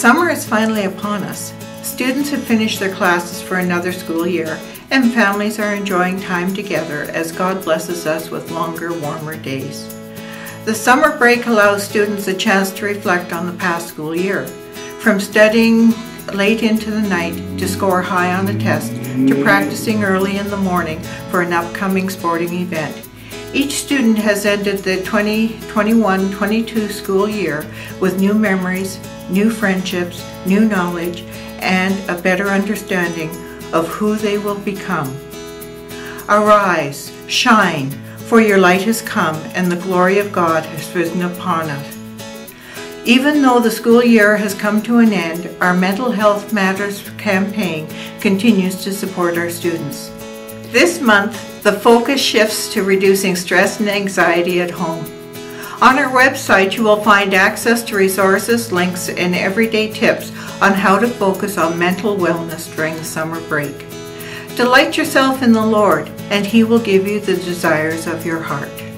Summer is finally upon us. Students have finished their classes for another school year, and families are enjoying time together as God blesses us with longer, warmer days. The summer break allows students a chance to reflect on the past school year. From studying late into the night to score high on a test, to practicing early in the morning for an upcoming sporting event. Each student has ended the 2021-22 school year with new memories, new friendships, new knowledge, and a better understanding of who they will become. Arise, shine, for your light has come, and the glory of God has risen upon us. Even though the school year has come to an end, our Mental Health Matters campaign continues to support our students. This month, the focus shifts to reducing stress and anxiety at home. On our website, you will find access to resources, links, and everyday tips on how to focus on mental wellness during the summer break. Delight yourself in the Lord, and He will give you the desires of your heart.